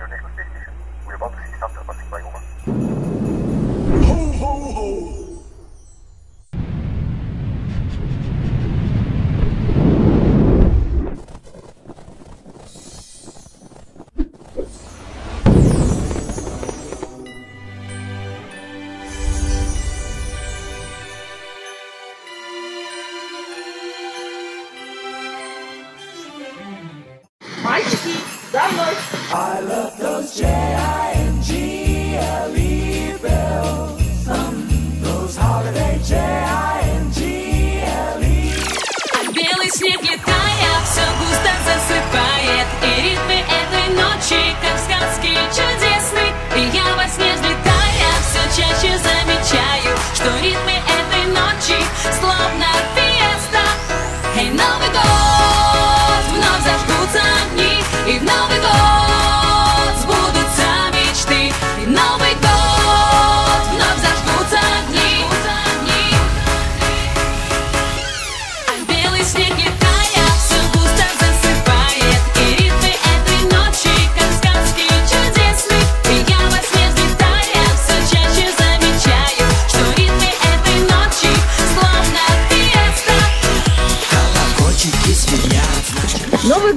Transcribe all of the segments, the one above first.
your next. We're about to see Santa passing by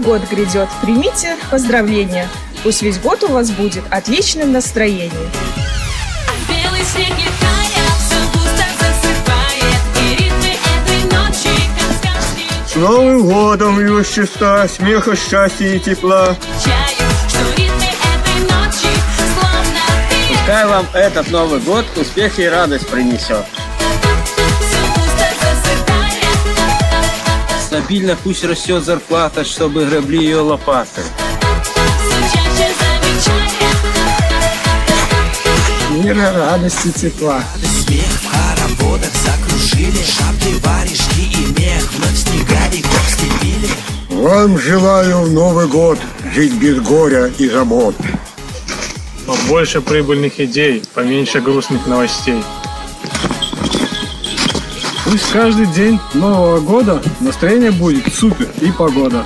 год грядет. Примите поздравления. Пусть весь год у вас будет отличным настроением. Белый снег летая, все густо засыпает И ритмы этой ночи, как сказки С Новым годом, Ющеста, смеха, счастья и тепла. чаю Что ритмы этой ночи, словно фиеста Пускай вам этот Новый год успех и радость принесет. Стабильно пусть растет зарплата, чтобы гребли ее лопаты. Мира, радости, тепла. смех в хороводах Закружили шапки, варежки и мех Вновь снега и гор степили Вам желаю в Новый год жить без горя и забот. Побольше прибыльных идей, поменьше грустных новостей. Пусть каждый день Нового года настроение будет супер и погода.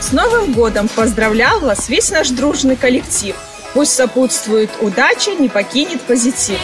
С Новым годом поздравлял вас весь наш дружный коллектив. Пусть сопутствует удача, не покинет позитив.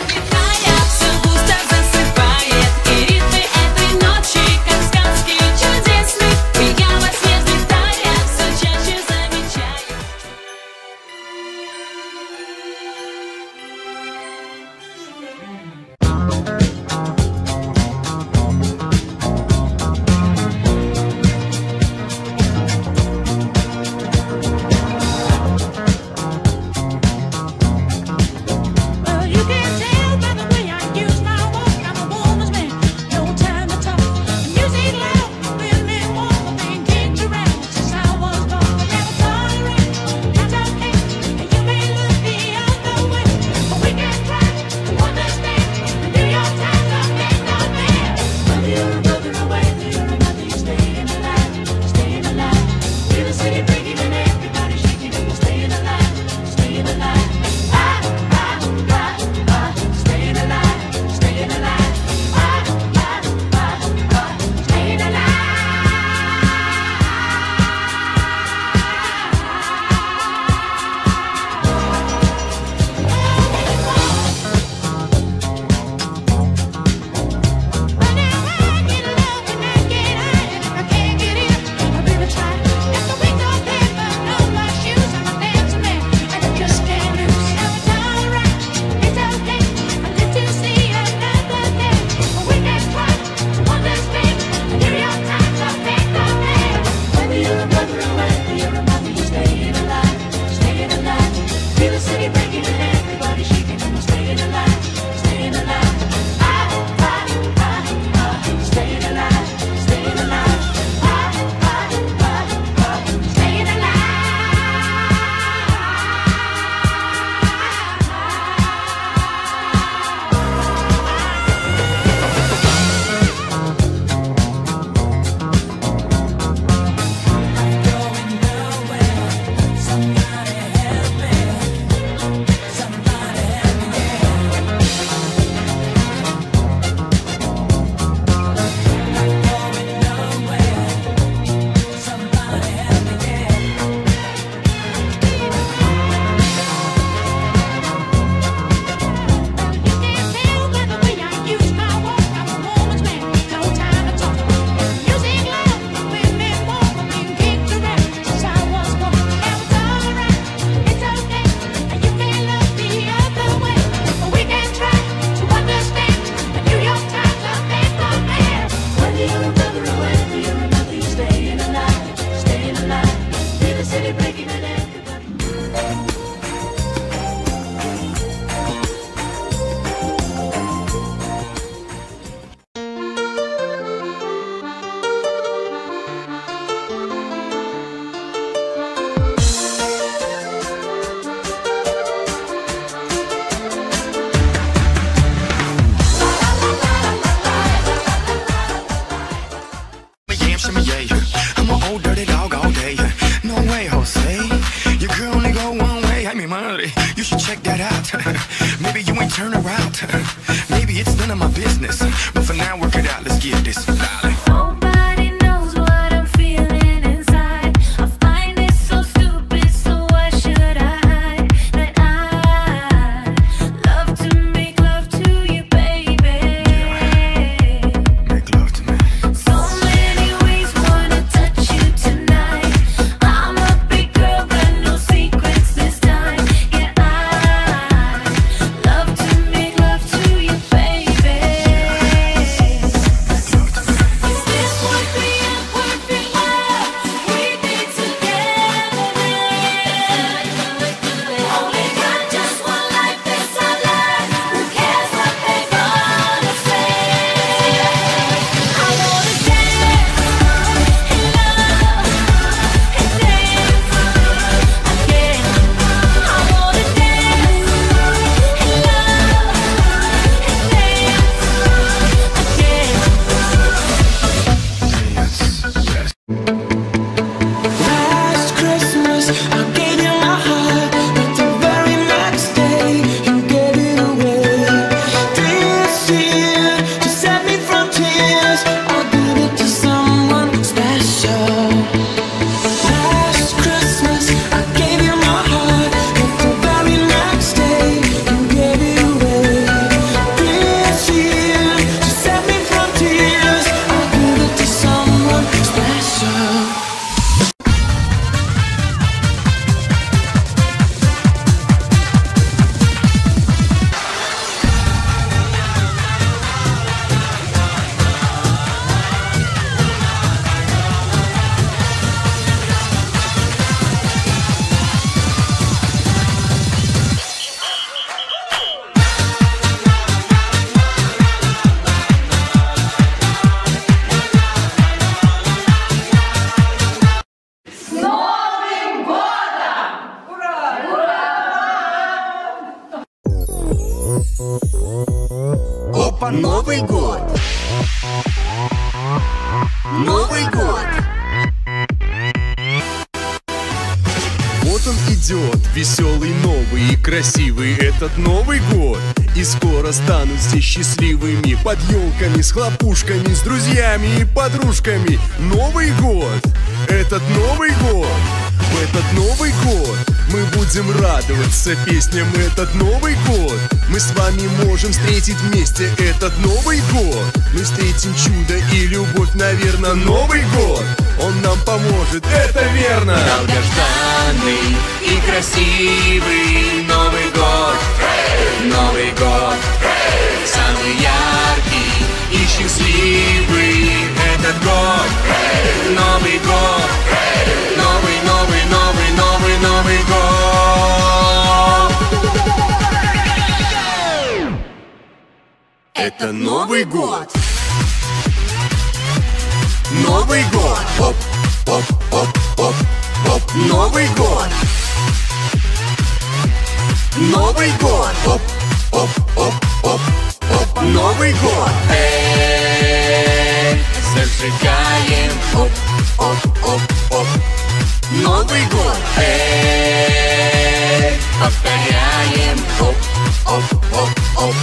Turn around. Maybe it's none of my business, but for now, work it out. Let's get this, все счастливыми Под елками, с хлопушками, с друзьями и подружками. Новый год, этот Новый год! В этот Новый год мы будем радоваться песням. Этот Новый год мы с вами можем встретить вместе. Этот Новый год мы встретим чудо и любовь, наверное Новый год, он нам поможет, это верно! Долгожданный и красивый Новый год! Новый год Самый яркий и счастливый этот год. Новый год. Новый, новый, новый, новый, Новый год. Это Новый год. Новый год. Оп, оп, оп, оп, оп. Новый год. Новый год. Оп, оп, оп, оп, оп Новый год. Эй, зажигаем. Оп, оп, оп, оп. Новый год. Эй, повторяем. Оп, оп, оп, оп.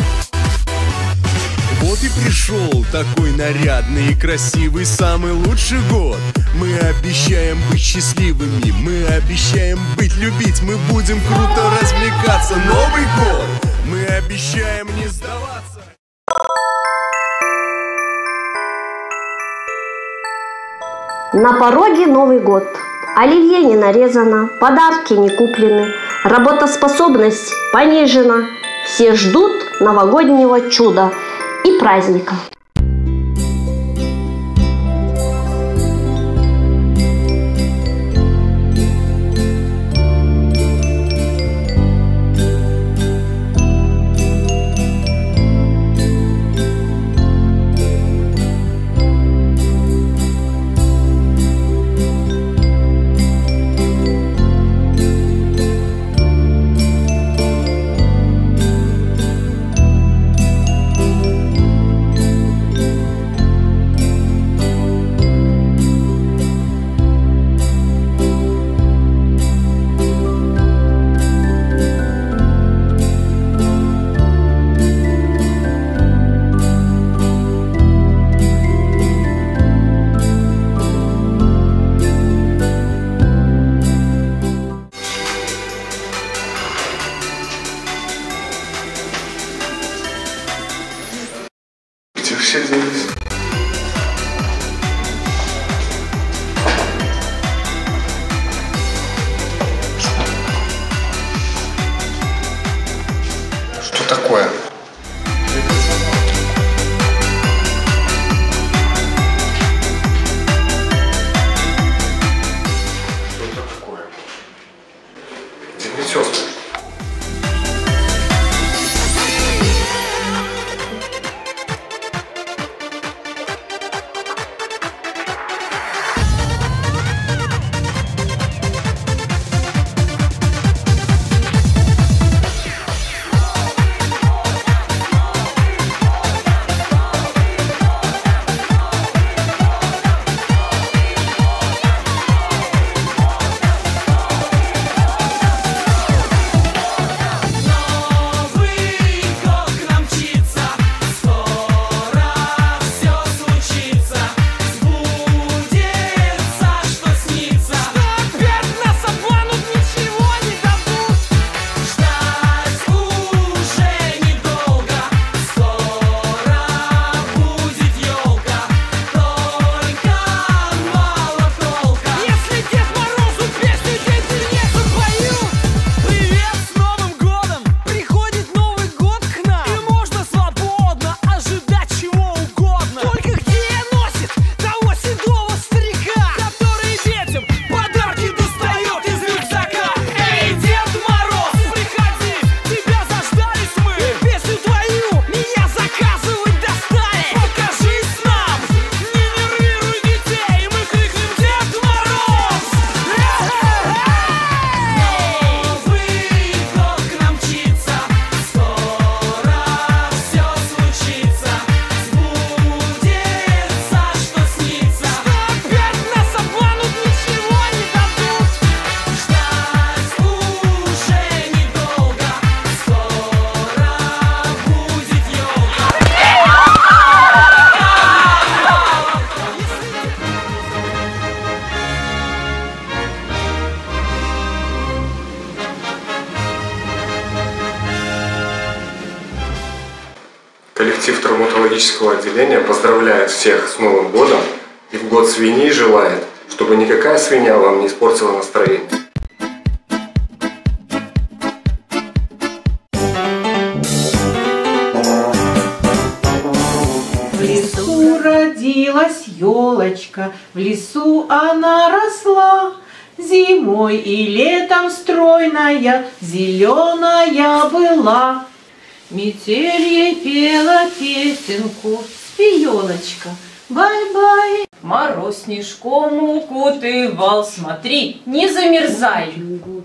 Вот и пришел такой нарядный и красивый самый лучший год. Мы обещаем быть счастливыми, мы обещаем быть любить Мы будем круто развлекаться. Новый год. Мы обещаем не сдаваться На пороге Новый год. Оливье не нарезано, подарки не куплены, работоспособность понижена. Все ждут новогоднего чуда и праздника. Коллектив травматологического отделения поздравляет всех с Новым годом и в год свиньи желает, чтобы никакая свинья вам не испортила настроение. В лесу родилась елочка, в лесу она росла. Зимой и летом стройная, зеленая была. Метель ей пела песенку, спи, елочка, бай-бай. Мороз снежком укутывал, смотри, не замерзай.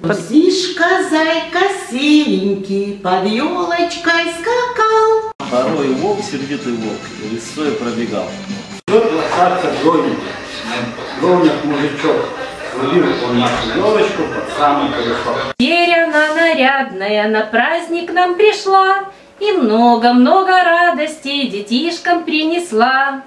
Птишка, зайка серенький, под елочкой скакал. Порой волк, сердитый волк, лесой пробегал. лошадка гонит, гонит мужичок. Она нарядная на праздник нам пришла И много-много радостей детишкам принесла.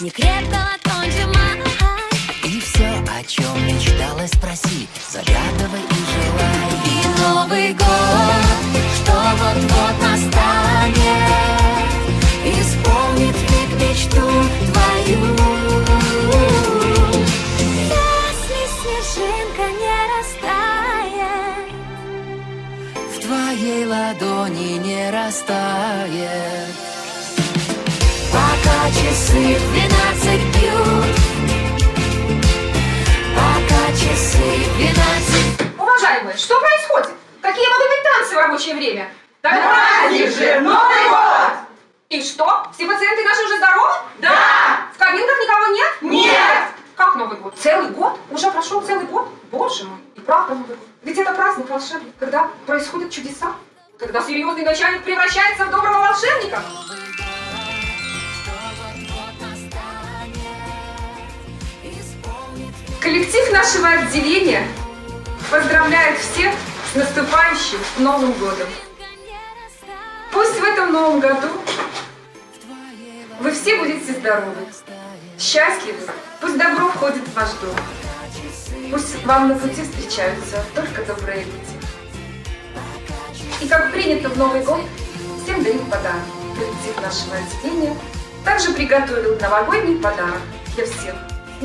Не крепко сжимай. И все, о чем мечтала, спроси, загадывай и желай. И Новый год, что вот-вот настанет, исполнит миг мечту твою. Если снежинка не растает, В твоей ладони не растает. Часы двенадцать бьют, пока часы двенадцать Уважаемые, что происходит? Какие могут быть танцы в рабочее время? Так праздник же, Новый год! И что? Все пациенты наши уже здоровы? Да! В кабинках никого нет? Нет! Как Новый год? Целый год? Уже прошел целый год? Боже мой, и правда Новый год. Ведь это праздник волшебный, когда происходят чудеса. Когда серьезный начальник превращается в доброго волшебника. Коллектив нашего отделения поздравляет всех с наступающим Новым годом. Пусть в этом новом году вы все будете здоровы, счастливы, пусть добро входит в ваш дом. Пусть вам на пути встречаются только добрые люди. И как принято в Новый год, всем дают подарок. Коллектив нашего отделения также приготовил новогодний подарок для всех. С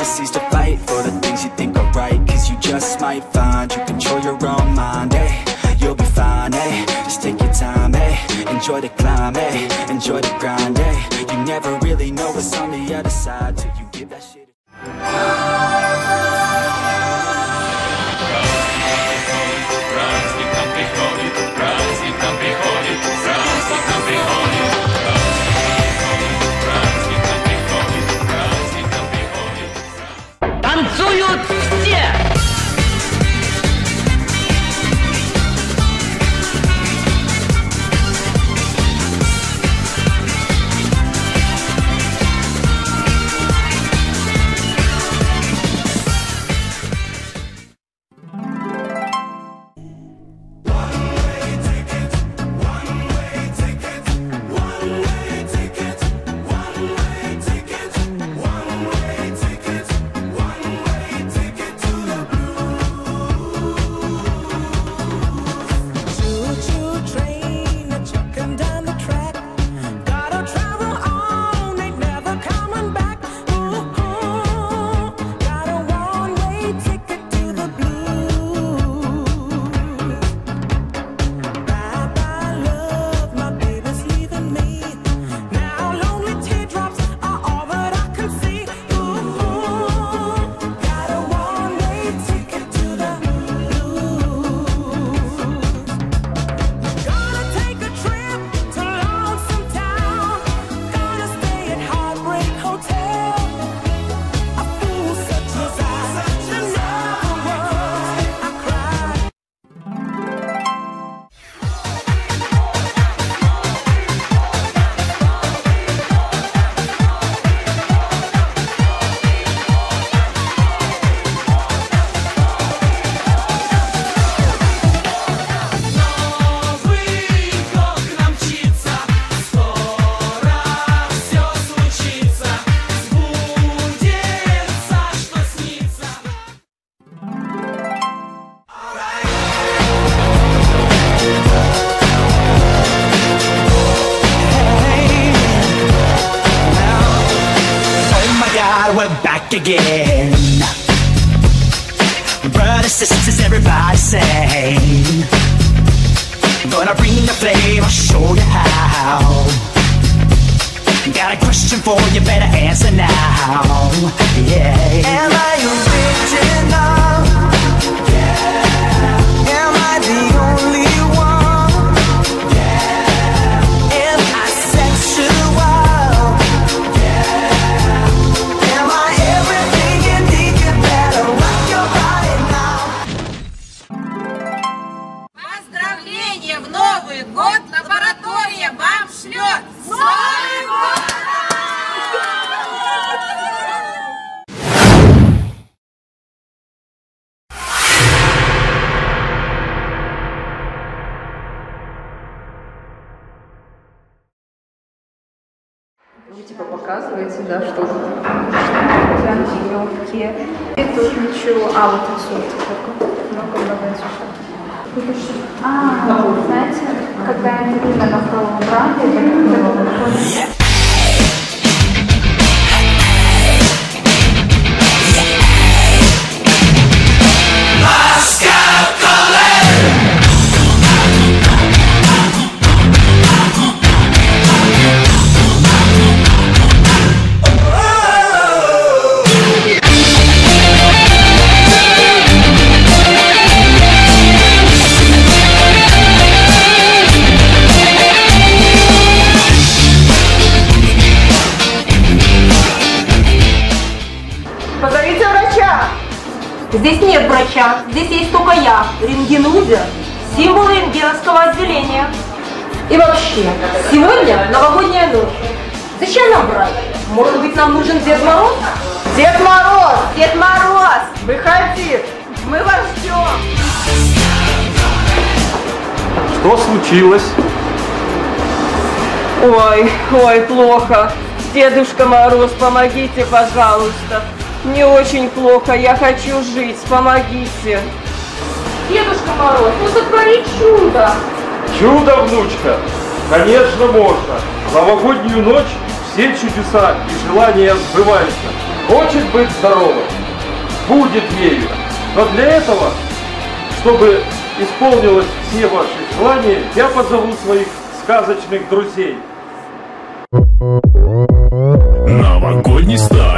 Never cease to fight for the things you think are right. Cause you just might find you control your own mind, eh? You'll be fine, eh? Just take your time, eh? Enjoy the climb, eh? Enjoy the grind, eh? You never really know what's on the other side till you give that shit. Танцуют again. Вообще, сегодня новогодняя ночь. Зачем нам брать? Может быть, нам нужен Дед Мороз? Дед Мороз! Дед Мороз! Выходи! Мы вас ждем! Что случилось? Ой, ой, плохо. Дедушка Мороз, помогите, пожалуйста. Мне очень плохо, я хочу жить, помогите. Дедушка Мороз, ну сотвори чудо. Чудо, внучка! Конечно, можно. Новогоднюю ночь все чудеса и желания сбываются. Хочет быть здоровым, будет ею. Но для этого, чтобы исполнилось все ваши желания, я позову своих сказочных друзей. Новогодний стайл.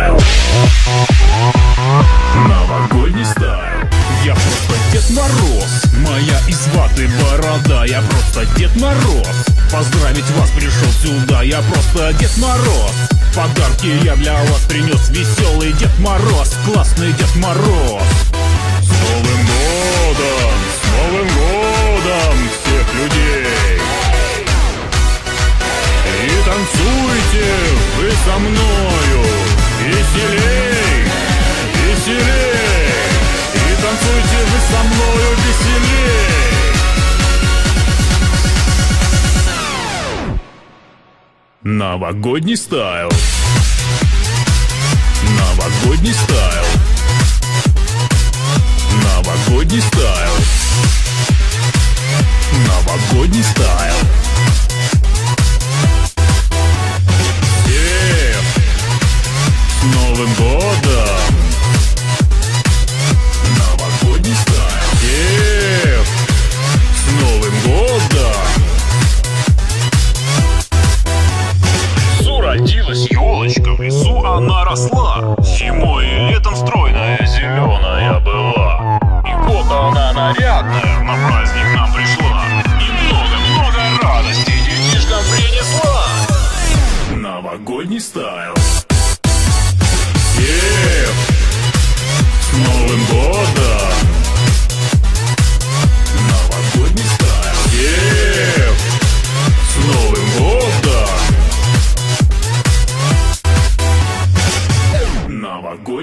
Дед Мороз. Моя из ваты борода. Я просто Дед Мороз. Поздравить вас пришел сюда. Я просто Дед Мороз. Подарки я для вас принес. Веселый Дед Мороз. Классный Дед Мороз. С Новым годом! С Новым годом всех людей! И танцуйте вы со мною Веселей, веселей танцуйте вы со мною веселей Новогодний style. Новогодний style. Новогодний style. Новогодний style. Всех с Новым годом!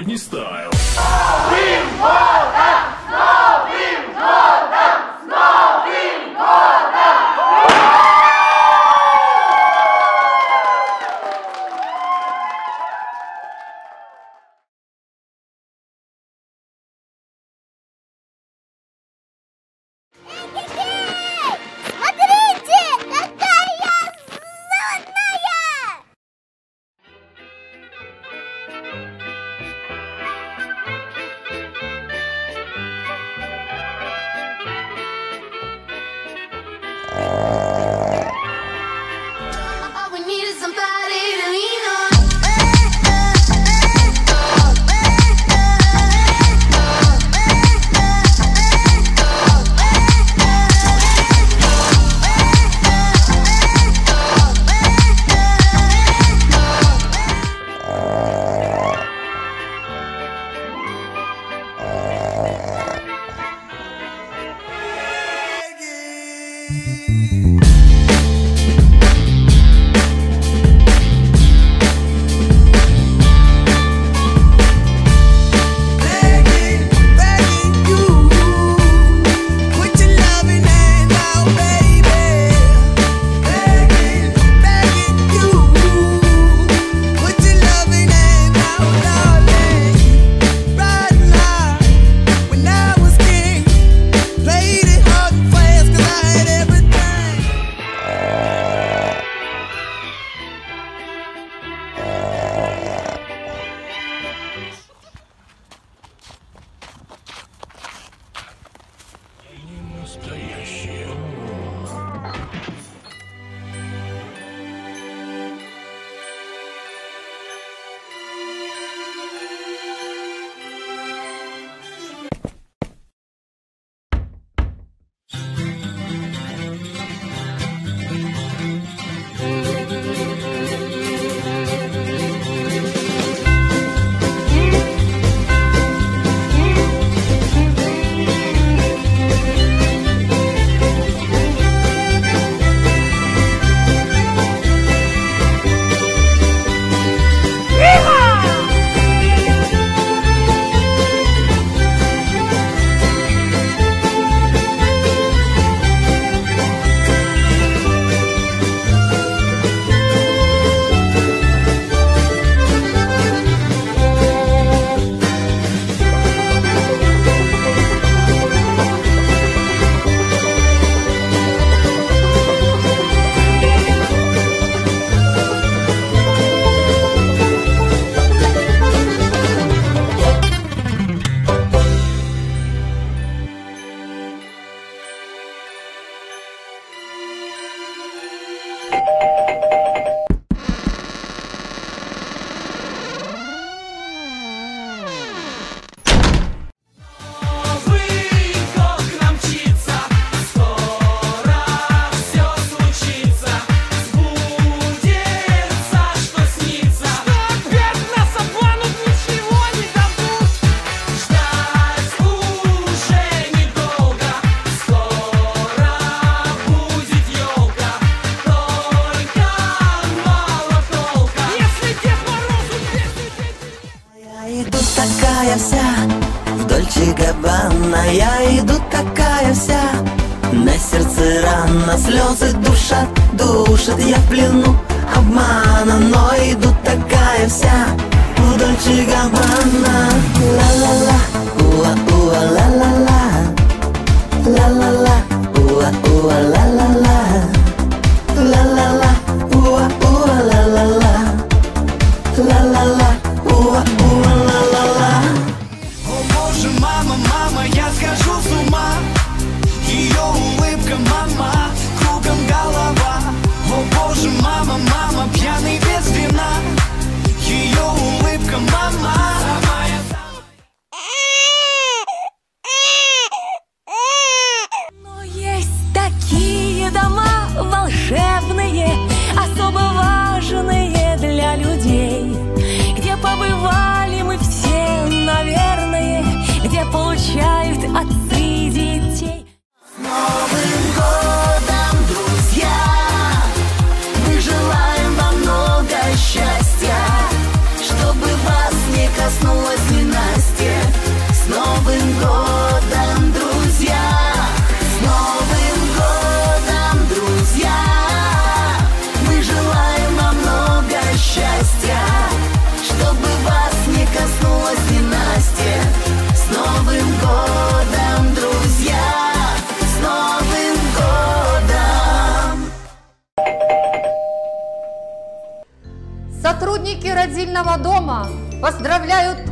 Новогодний стайл.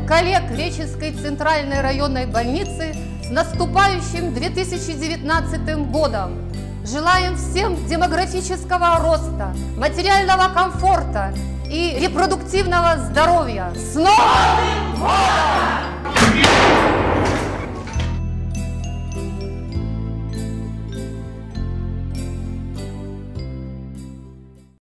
коллег Реческой центральной районной больницы с наступающим 2019 годом! Желаем всем демографического роста, материального комфорта и репродуктивного здоровья! С Новым годом!